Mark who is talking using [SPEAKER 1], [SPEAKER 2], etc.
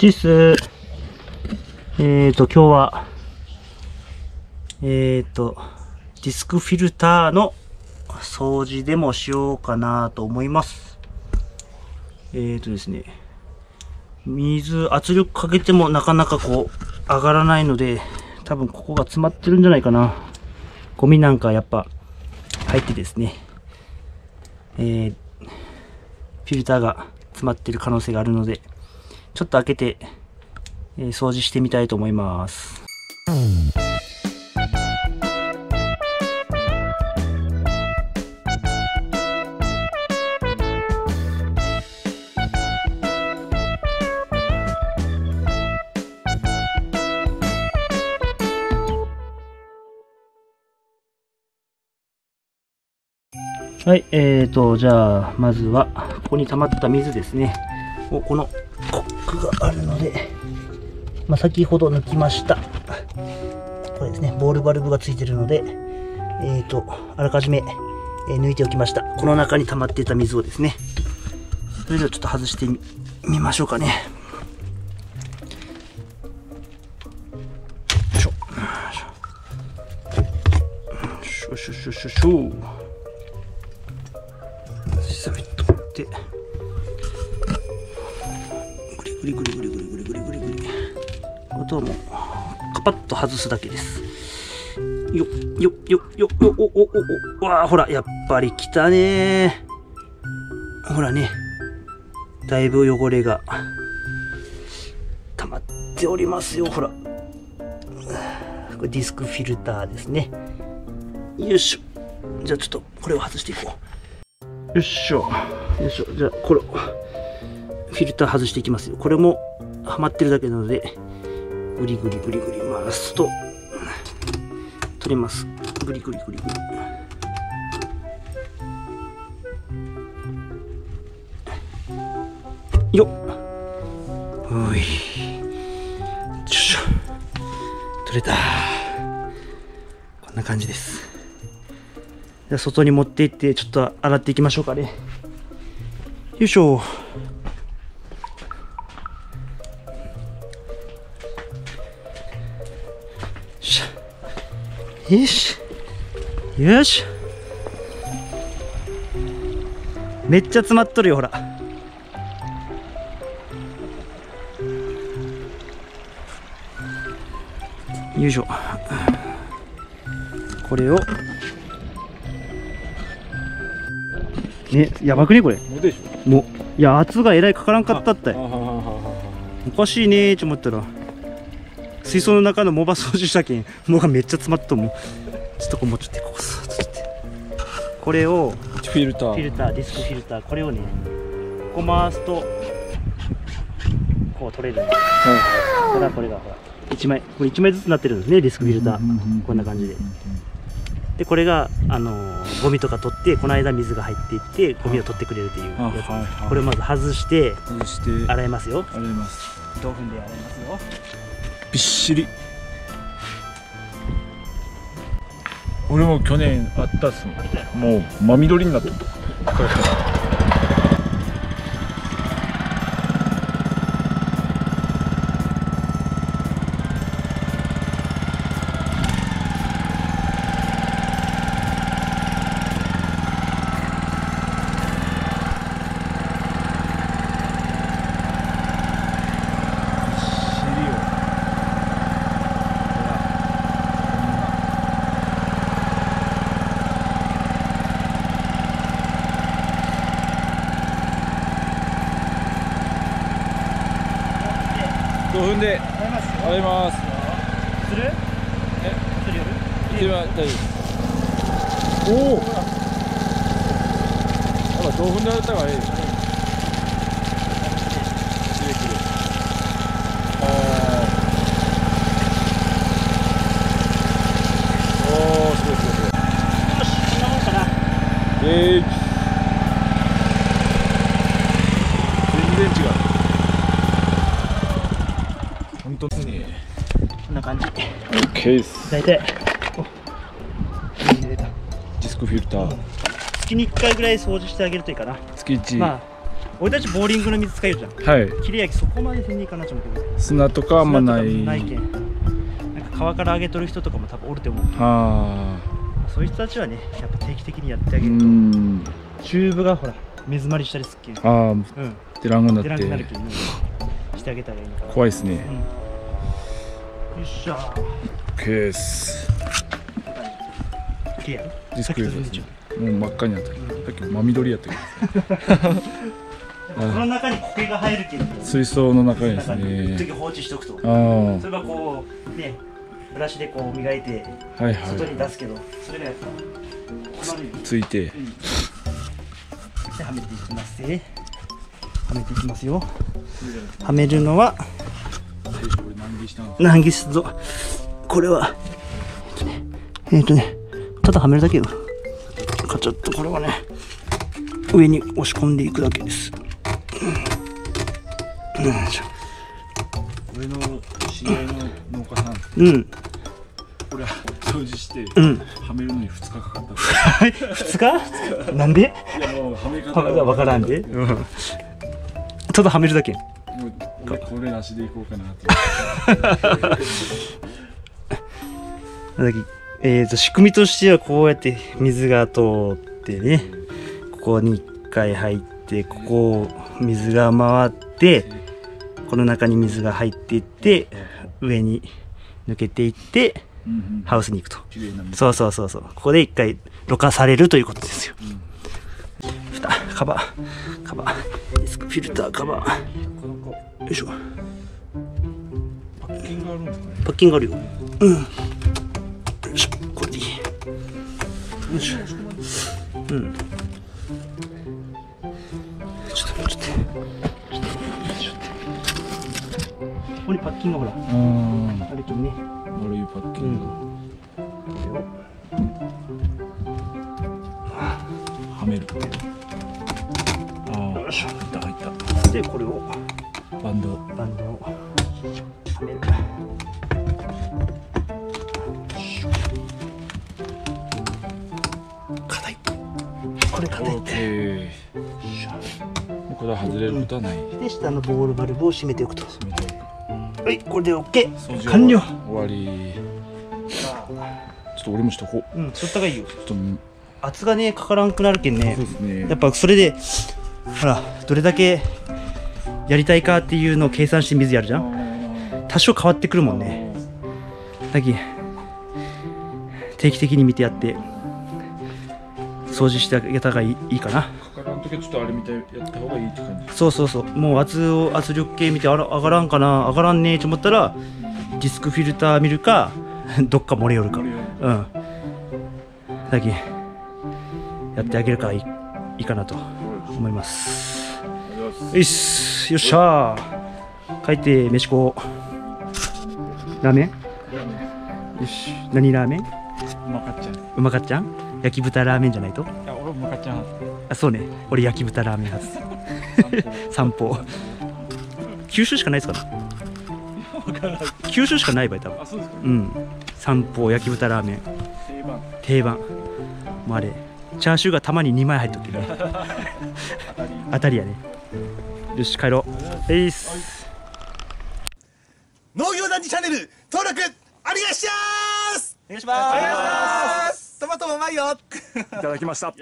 [SPEAKER 1] チッス。えーと、今日は、えーと、ディスクフィルターの掃除でもしようかなと思います。えーとですね、水、圧力かけてもなかなかこう、上がらないので、多分ここが詰まってるんじゃないかな。ゴミなんかやっぱ入ってですね、えー、フィルターが詰まってる可能性があるので、ちょっと開けて、えー掃除してみたいと思います。はい、えーと、じゃあ、まずは、ここに溜まった水ですね。をこのコックがあるので、まあ、先ほど抜きました。これですね、ボールバルブがついてるので、えーと、あらかじめ、え抜いておきました。この中に溜まっていた水をですね。それではちょっと外してみましょうかね。よいしょ。よいしょ。しょ。しょ。しょ。しょ。さびっとって。グリグリグリグリグリグリグリグリグリ。あとはもう、カパッと外すだけです。よっ、よっ、よっ、よっ、お、お、お、お、お、わあ、ほら、やっぱり来たねほらね、だいぶ汚れが溜まっておりますよ、ほら。これディスクフィルターですね。よいしょ。じゃあちょっと、これを外していこう。よいしょ。よいしょ。じゃあ、これを、ィルター外していきますよ。これも、はまってるだけなので、グリグリグリグリ回すと、取れます。グリグリグリグリ。よっ。おい。よいしょ。取れた。こんな感じです。じゃあ外に持って行ってちょっと洗っていきましょうかねよいしょし。ゃよし。よし。めっちゃ詰まっとるよほら。よいしょ。これを。ねやばくねこれ。もういや圧がえらいかからんかったって。
[SPEAKER 2] あはははは。
[SPEAKER 1] おかしいねーって思ったら水槽の中の藻ば掃除したけん藻がめっちゃ詰まっともうちょっとこうもうちょっとこうさつってこれを
[SPEAKER 2] フィルター
[SPEAKER 1] フィルターディスクフィルター。これをねこう回すとこう取れるんです
[SPEAKER 2] は
[SPEAKER 1] ただこれがほら1枚これ1枚ずつなってるんですねディスクフィルター。こんな感じで。でこれが、あのーゴミとか取ってこの間水が入っていってゴミを取ってくれるという
[SPEAKER 2] あ
[SPEAKER 1] やつ。
[SPEAKER 2] はいはい。
[SPEAKER 1] これをまず外して
[SPEAKER 2] そして
[SPEAKER 1] 洗いますよ。
[SPEAKER 2] 洗います。
[SPEAKER 1] 5分で洗いますよ
[SPEAKER 2] びっしり。俺も去年あったっすもん。もう真緑になってる。5分で。
[SPEAKER 1] 洗います。
[SPEAKER 2] す
[SPEAKER 1] する？
[SPEAKER 2] え？
[SPEAKER 1] する？よ
[SPEAKER 2] 一番大丈夫。ですおお。ほら5分で洗ったからいい刺激であーおーすごいすごいすごい
[SPEAKER 1] よしこんなもんかな
[SPEAKER 2] えい全然違う本当に
[SPEAKER 1] こんな感じ
[SPEAKER 2] OK です
[SPEAKER 1] 大体。
[SPEAKER 2] ディスクフィルター。
[SPEAKER 1] 月に1回ぐらい掃除してあげるといいかな。
[SPEAKER 2] 月1、
[SPEAKER 1] まあ俺たちボーリングの水使えるじゃん。
[SPEAKER 2] はい。
[SPEAKER 1] 切れ焼きそこまでせんねえかなと思って
[SPEAKER 2] 砂とかあんまない。
[SPEAKER 1] ないけんなんか川から上げとる人とかも多分おると思う。
[SPEAKER 2] あ。
[SPEAKER 1] そういう人たちはねやっぱ定期的にやってあ
[SPEAKER 2] ーう
[SPEAKER 1] げると。
[SPEAKER 2] ん。
[SPEAKER 1] チューブがほら目詰まりしたりすっけん
[SPEAKER 2] ああ。
[SPEAKER 1] うん。
[SPEAKER 2] 出らんくなっ
[SPEAKER 1] 出なくなる
[SPEAKER 2] て
[SPEAKER 1] けんねしてあげたらいいのかな。
[SPEAKER 2] 怖いですね。
[SPEAKER 1] うん。よっしゃれいやろ
[SPEAKER 2] ディスクです
[SPEAKER 1] さっきと全然違う
[SPEAKER 2] もう真っ赤になった。さっき真緑やったけど。
[SPEAKER 1] この中に苔が生えるけんね
[SPEAKER 2] 水槽の中にです
[SPEAKER 1] 中に一
[SPEAKER 2] ね
[SPEAKER 1] 時放置しとくと。
[SPEAKER 2] ああ
[SPEAKER 1] それがこうねブラシでこう磨いて
[SPEAKER 2] はい
[SPEAKER 1] 外に
[SPEAKER 2] は
[SPEAKER 1] 出すけどそれがやっぱ
[SPEAKER 2] ついて。
[SPEAKER 1] ではめていきますねはめていきますよ。はめるのは何ギスぞ。これは。えっとねえっとねただはめるだけよ。カチャッとこれはね上に押し込んでいくだけです。うん。よいしょ
[SPEAKER 2] 俺の知り合いの農家さん。
[SPEAKER 1] うん。
[SPEAKER 2] これ掃除して
[SPEAKER 1] うん。
[SPEAKER 2] はめるのに2日かかった。
[SPEAKER 1] はい2日？なんで？
[SPEAKER 2] いやもうはめ方
[SPEAKER 1] わからんで、ただはめるだけ
[SPEAKER 2] もう俺これなしでいこうかなって
[SPEAKER 1] なんだっけえー、と仕組みとしてはこうやって水が通ってねここに1回入ってここを水が回ってこの中に水が入っていって上に抜けていってハウスに行くと。そうそうそうそう。ここで1回ろ過されるということですよ、蓋カバーカバーディスクフィルターカバーよいしょ
[SPEAKER 2] パッキングあるんですかね
[SPEAKER 1] パッキングあるよ。うん。よいしょ、これでいい。よいしょ。うん。ちょっと、ちょっと。ちょっと、ここにパッキングがほら、
[SPEAKER 2] あ
[SPEAKER 1] あるけんね。
[SPEAKER 2] あ丸いパッキン
[SPEAKER 1] うん。
[SPEAKER 2] グ
[SPEAKER 1] これを、
[SPEAKER 2] はめる
[SPEAKER 1] よいしょ。
[SPEAKER 2] 入った入っ
[SPEAKER 1] で、これを、
[SPEAKER 2] たバンド
[SPEAKER 1] バンドを、はめる。硬い。これ硬いって。
[SPEAKER 2] これは外れることはない
[SPEAKER 1] で、下のボールバルブを閉めておくと。
[SPEAKER 2] 閉めて
[SPEAKER 1] はい、これで OK。完了。
[SPEAKER 2] 終わりちょっと俺もしとこう
[SPEAKER 1] うん、そったがいいよ。
[SPEAKER 2] ちょっと
[SPEAKER 1] 圧がね、かからんくなるけんね
[SPEAKER 2] そう。ですね
[SPEAKER 1] やっぱそれで、ほら、どれだけやりたいかっていうのを計算して水やるじゃん。
[SPEAKER 2] ん
[SPEAKER 1] 多少変わってくるもんね。だけ定期的に見てやって、掃除してあげた方がいいかな。そうそうそう。もう圧を、圧力計見て、あら、上がらんかな、上がらんねえと思ったら、ディスクフィルター見るか、どっか漏れよるか。うん。だけやってあげるからいいかなと思います。よいっす。よっしゃー。帰って飯食おう。ラーメン？よし。何ラーメン？
[SPEAKER 2] うまかっちゃう
[SPEAKER 1] うまかっちゃん焼き豚ラーメンじゃないと？
[SPEAKER 2] いや俺うまかっちゃう
[SPEAKER 1] あ、そうね。俺焼き豚ラーメンはず。散歩。九州しかないですかな？九州しかない場合多分。うん。散歩、焼き豚ラーメン。
[SPEAKER 2] 定番
[SPEAKER 1] 定番もうあれチャーシューがたまに2枚入っとける。当たりやね。よし帰ろう。えいっす
[SPEAKER 3] 農業団地チャンネル登録お願いします。
[SPEAKER 1] お願いします。
[SPEAKER 3] トマトもうまいよ。
[SPEAKER 2] いただきました